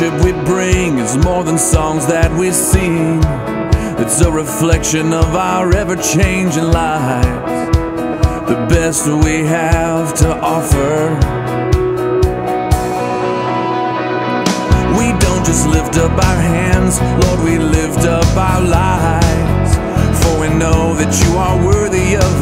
worship we bring is more than songs that we sing. It's a reflection of our ever-changing lives, the best we have to offer. We don't just lift up our hands, Lord, we lift up our lives, for we know that you are worthy of